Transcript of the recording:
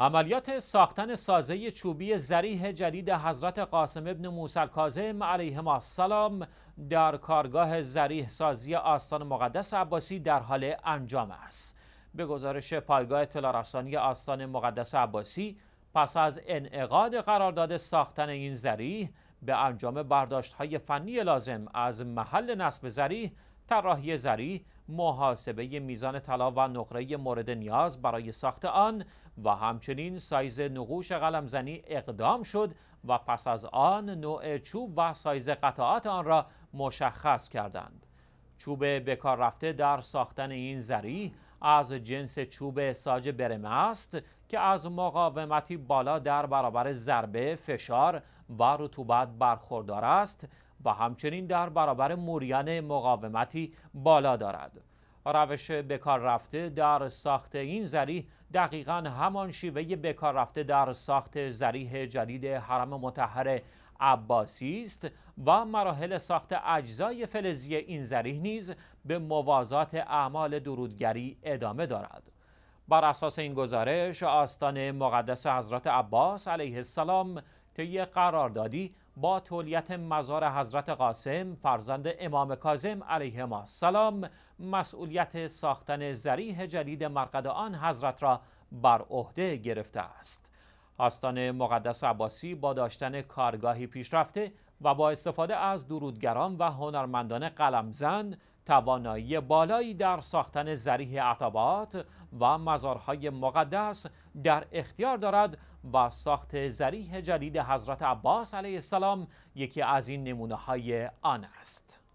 عملیات ساختن سازه چوبی زریح جدید حضرت قاسم ابن موسی کاظم علیه السلام در کارگاه زریح سازی آستان مقدس عباسی در حال انجام است. به گزارش پایگاه اطلاع آستان مقدس عباسی پس از انعقاد قرارداد ساختن این زریح به انجام برداشت های فنی لازم از محل نصب زریح طراحی زری محاسبه میزان طلا و نقره مورد نیاز برای ساخت آن و همچنین سایز نقوش قلمزنی اقدام شد و پس از آن نوع چوب و سایز قطعات آن را مشخص کردند. چوب بکار رفته در ساختن این زری از جنس چوب ساج برمه است که از مقاومتی بالا در برابر ضربه، فشار و رطوبت برخوردار است و همچنین در برابر موریان مقاومتی بالا دارد. روش بکار رفته در ساخت این زریح دقیقا همان شیوه بکار رفته در ساخت زریح جدید حرم متحر عباسی است و مراحل ساخت اجزای فلزی این زریح نیز به موازات اعمال درودگری ادامه دارد. بر اساس این گزارش آستان مقدس حضرت عباس علیه السلام طی قراردادی با تولیت مزار حضرت قاسم فرزند امام کاظم علیه السلام مسئولیت ساختن زریح جدید مرقد آن حضرت را بر عهده گرفته است. آستان مقدس عباسی با داشتن کارگاهی پیشرفته و با استفاده از درودگران و هنرمندان قلمزن توانایی بالایی در ساختن زریح عطابات و مزارهای مقدس در اختیار دارد و ساخت زریح جدید حضرت عباس علیه السلام یکی از این نمونه های آن است.